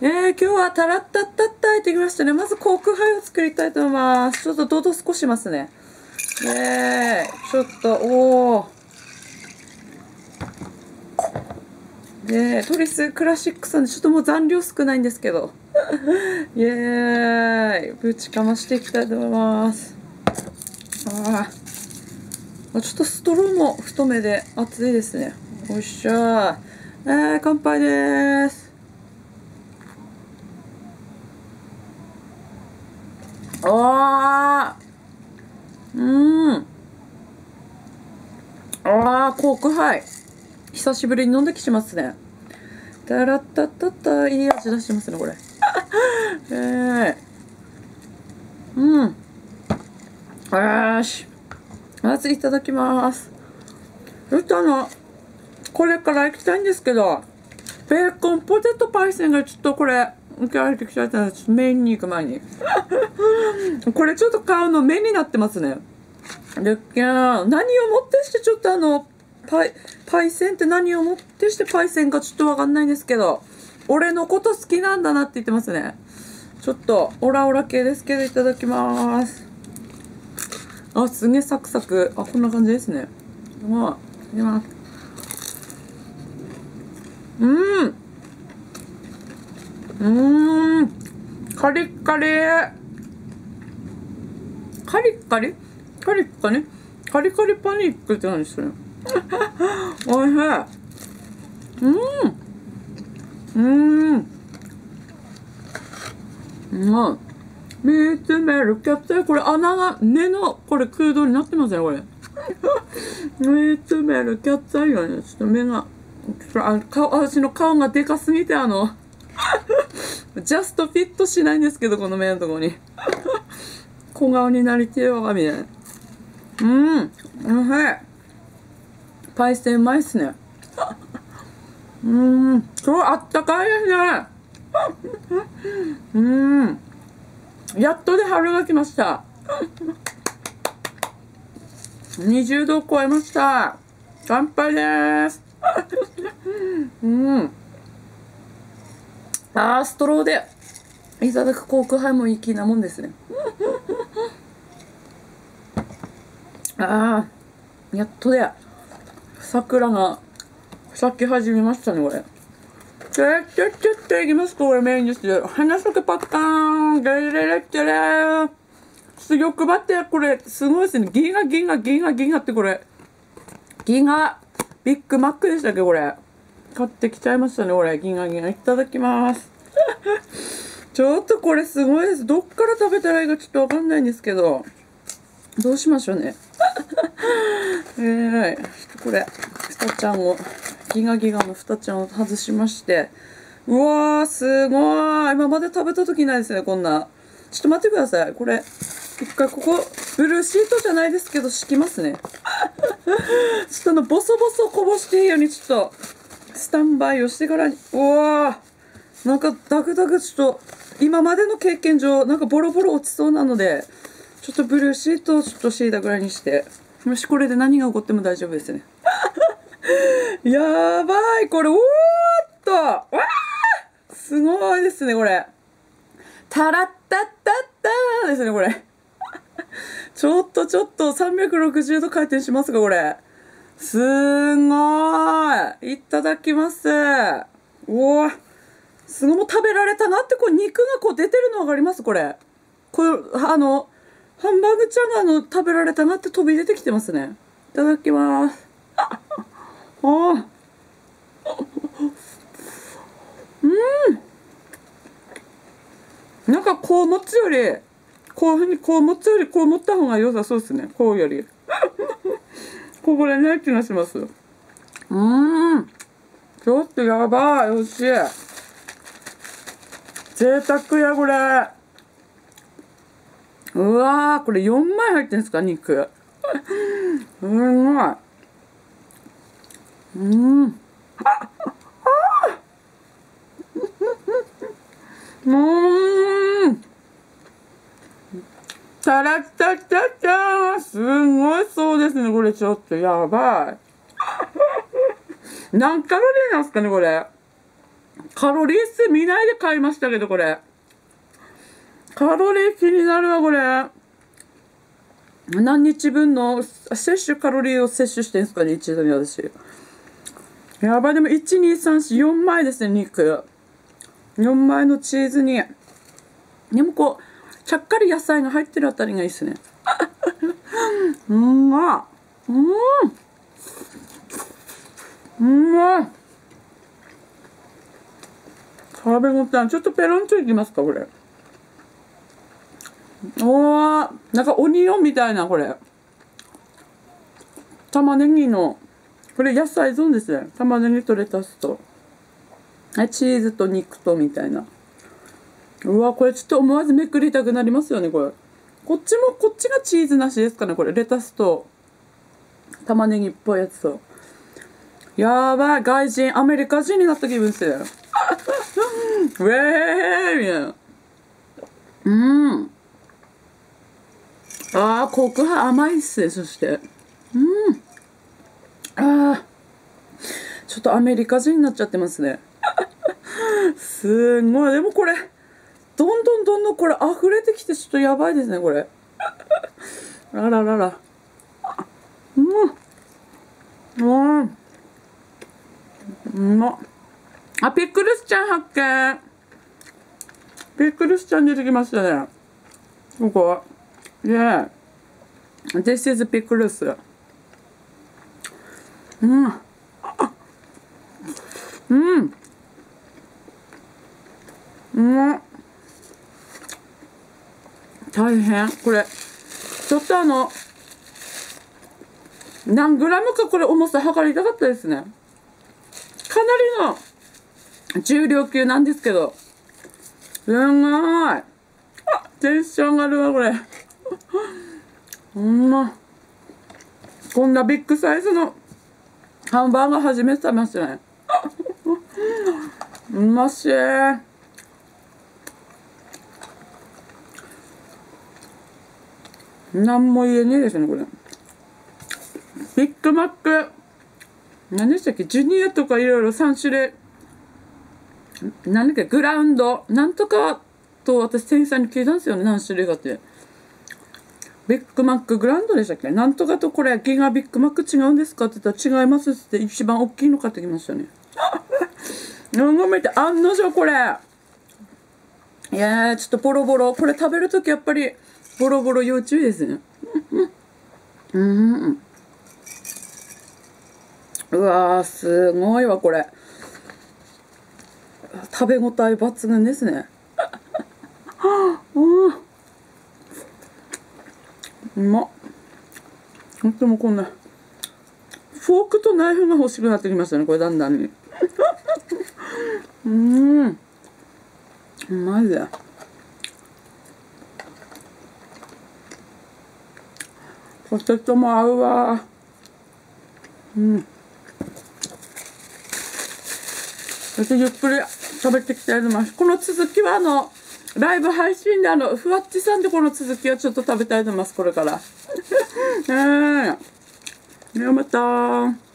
えー、今日はタラッタッタッタ入ってきましたね。まずコクハイを作りたいと思います。ちょっとドド少しますね。えー、ちょっと、おー。で、トリスクラシックさんでちょっともう残量少ないんですけど。イエーイぶちかましていきたいと思います。ああ。ちょっとストローも太めで熱いですね。おっしゃー。えー、乾杯です。あー。うん。あーコークハイ久しぶりに飲んできしますね。タラッタッタッタいい味出してますねこれ。えー、うん。よーしまずいただきます。そしてあのこれから行きたいんですけどベーコンポテトパイセンがちょっとこれ受けられてきちゃったらメインに行く前に。これちょっと買うの目になってますね。でっけ何をもってしてちょっとあのパイパイセンって何をもってしてパイセンかちょっとわかんないんですけど俺のこと好きなんだなって言ってますね。ちょっとオラオラ系ですけどいただきます。あすげえサクサク。あこんな感じですね。まあいきます。うん。うーん。カリッカリ。カリッカリ？カリッカリ？カリカリパニックって何それ？おいしい。うん。うん。うまい見つめるキャッチャーこれ穴が目のこれ空洞になってますねこれ。見つめるキャッチャーよね。ちょっと目がちょっとあ顔私の顔がでかすぎてあのジャストフィットしないんですけどこの目のところに。小顔になりてえわみたいな。うんおいしい。パイセンうまいっすね。うん今日あったかいですね。うん。やっとで春が来ました。20度を超えました。乾杯です。うん。あーストローでいただくコークハイも粋なもんですね。ああやっとで桜が咲き始めましたねこれ。ちょちょちょっといきますこれメインですよ。花咲くパッカーン。ガリレレッテレー。ちょっと欲張ってこれ。すごいですね。ギガギガギガギガってこれ。ギガビッグマックでしたっけこれ。買ってきちゃいましたね。これギガギガいただきます。ちょっとこれすごいです。どっから食べたらいいかちょっとわかんないんですけど。どうしましょうね。えー、ちょっとこれふたちゃんをギガギガのふたちゃんを外しまして。うわーすごい。今まで食べた時ないですねこんな。ちょっと待ってください。これ一回ここブルーシートじゃないですけど敷きますね。ちょっとあのボソボソこぼしていいようにちょっと。スタンバイをしてからにうわーなんかダクダクちょっと今までの経験上なんかボロボロ落ちそうなのでちょっとブルーシートをちょっと敷いたぐらいにしてもしこれで何が起こっても大丈夫ですね。やばいこれおーっとわーすごいですねこれ。タラッタッタッターですねこれ。ちょっとちょっと360度回転しますかこれ。すんごい。いただきます。おおすごい。食べられたなってこう肉がこう出てるの分かります？これ。これあのハンバーグちゃんがあの食べられたなって飛び出てきてますね。いただきます。ああうん。なんかこう持つよりこういうふうにこう持つよりこう持った方が良さそうですね。こうより。こぼれない気がします。うん。ちょっとやばい。美味しい。贅沢やこれ。うわーこれ4枚入ってんですか肉。すごい。うん。うんタラッタッタッターすごいそうですねこれちょっとやばい 何カロリーなんすかねこれカロリー数見ないで買いましたけど、これ。カロリー気になるわ、これ。何日分の摂取カロリーを摂取してんすかね、一度に私。やばい、でも、1、2、3、4、4枚ですね、肉。4枚のチーズに。でもこう、ちゃっかり野菜が入ってるあたりがいいっすね。うんまうんうんまい食べ応えちょっとペロンチョいきますかこれ。おーなんかオニオンみたいなこれ。玉ねぎのこれ野菜ゾーンですね。玉ねぎとレタスと。チーズと肉とみたいな。うわこれちょっと思わずめくりたくなりますよねこれ。こっちもこっちがチーズなしですかねこれ。レタスと玉ねぎっぽいやつと。やばい外人。アメリカ人になった気分ですよウェーイみたいな。うん。ああコクは甘いっすねそして。うん。ああちょっとアメリカ人になっちゃってますね。すごい。でもこれどんどんどんどんこれ溢れてきてちょっとやばいですねこれ。あららら。うん。うん。うまっあピクルスちゃん発見。ピクルスちゃん出てきましたね。ここ Yeah This is ピクルスうん。うん。うん。大変。これちょっとあの何グラムかこれ重さ測りたかったですね。かなりの重量級なんですけど。すごい。あテンション上がるわこれ。ほんま。こんなビッグサイズのハンバーガー初めて食べましたね。うましい何も言えねえですねこれ。ビッグマック。何でしたっけ？ジュニアとかいろいろ3種類。何だっけ？グラウンド。なんとかと私店員さんに聞いたんですよね何種類かって。ビッグマック。グラウンドでしたっけ？なんとかとこれギガビッグマック違うんですかって言ったら違いますって一番大きいの買ってきましたね。飲めて案の定これ。いやちょっとボロボロ。これ食べるときやっぱりボロボロ要注意ですね。うん。うわーすごいわこれ。食べ応え抜群ですね。うん。うまっ。ほんともうこんな。フォークとナイフが欲しくなってきましたねこれだんだんに。うん。うまいぜ。ポテトも合うわ。うん。私ゆっくり食べていきたいと思います。この続きはあのライブ配信であのふわっちさんでこの続きをちょっと食べたいと思います。これから。え。えね、また